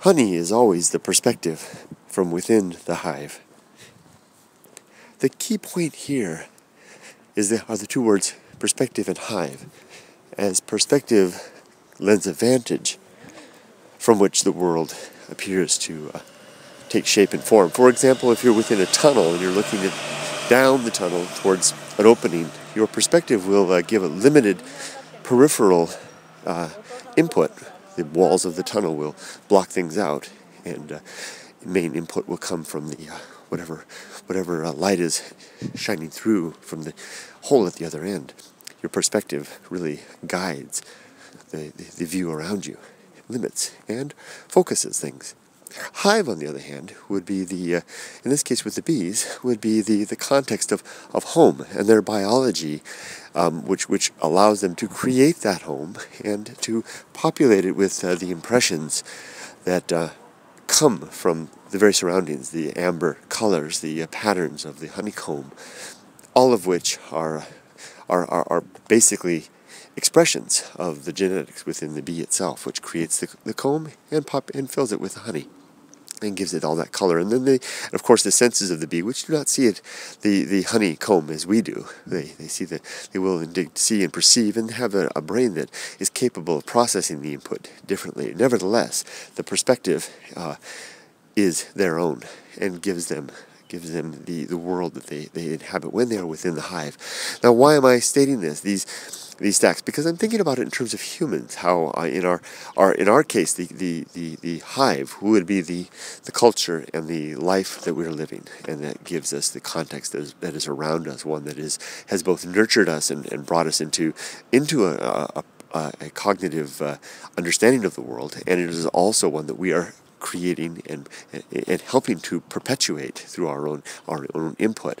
Honey is always the perspective from within the hive. The key point here is the, are the two words perspective and hive, as perspective lends a vantage from which the world appears to uh, take shape and form. For example, if you're within a tunnel and you're looking at, down the tunnel towards an opening, your perspective will uh, give a limited peripheral uh, input. The walls of the tunnel will block things out, and uh, main input will come from the uh, whatever whatever uh, light is shining through from the hole at the other end. Your perspective really guides the, the, the view around you, limits and focuses things. Hive, on the other hand, would be the, uh, in this case with the bees, would be the, the context of, of home and their biology, um, which, which allows them to create that home and to populate it with uh, the impressions that uh, come from the very surroundings, the amber colors, the uh, patterns of the honeycomb, all of which are, are, are, are basically expressions of the genetics within the bee itself, which creates the, the comb and pop and fills it with honey and gives it all that color. And then they, and of course, the senses of the bee, which do not see it, the, the honeycomb as we do. They, they see that they will indeed see and perceive and have a, a brain that is capable of processing the input differently. Nevertheless, the perspective uh, is their own and gives them gives them the, the world that they, they inhabit when they are within the hive. Now, why am I stating this? These these stacks because I'm thinking about it in terms of humans. How in our, our in our case, the, the, the, the hive who would be the the culture and the life that we're living, and that gives us the context that is, that is around us, one that is has both nurtured us and, and brought us into into a, a, a, a cognitive uh, understanding of the world, and it is also one that we are creating and and helping to perpetuate through our own our own input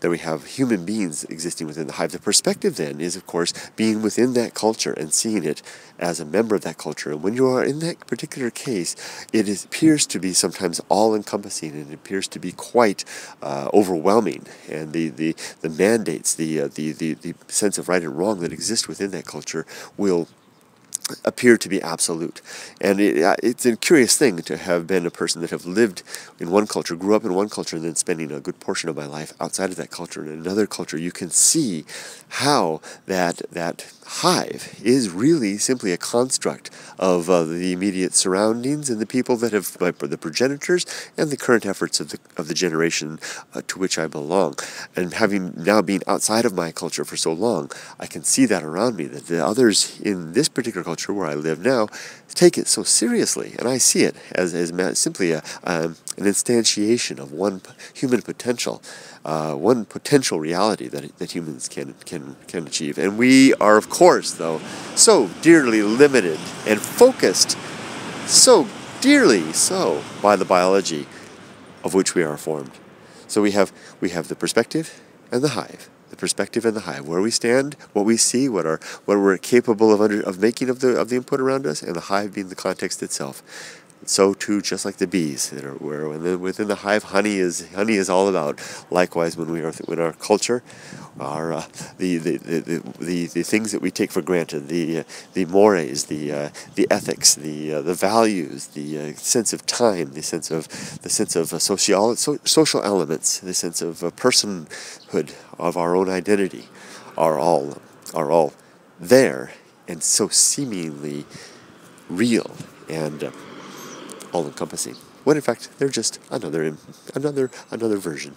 that we have human beings existing within the hive. The perspective then is, of course, being within that culture and seeing it as a member of that culture. And when you are in that particular case, it is, appears to be sometimes all encompassing and it appears to be quite uh, overwhelming. And the, the, the mandates, the, uh, the, the, the sense of right and wrong that exist within that culture will appear to be absolute. And it, uh, it's a curious thing to have been a person that have lived in one culture, grew up in one culture, and then spending a good portion of my life outside of that culture in another culture. You can see how that that hive is really simply a construct of uh, the immediate surroundings and the people that have the progenitors and the current efforts of the of the generation uh, to which I belong. And having now been outside of my culture for so long, I can see that around me that the others in this particular culture where I live now take it so seriously, and I see it as, as simply a, um, an instantiation of one human potential, uh, one potential reality that, that humans can, can, can achieve. And we are, of course, though, so dearly limited and focused, so dearly so, by the biology of which we are formed. So we have, we have the perspective and the hive the perspective and the hive, where we stand, what we see, what are what we're capable of under, of making of the of the input around us, and the hive being the context itself. So too, just like the bees that are where within the hive, honey is honey is all about. Likewise, when we are in our culture, our uh, the, the, the, the, the things that we take for granted, the uh, the mores, the uh, the ethics, the uh, the values, the uh, sense of time, the sense of the sense of uh, social so, social elements, the sense of personhood of our own identity, are all are all there and so seemingly real and all encompassing. When in fact they're just another another another version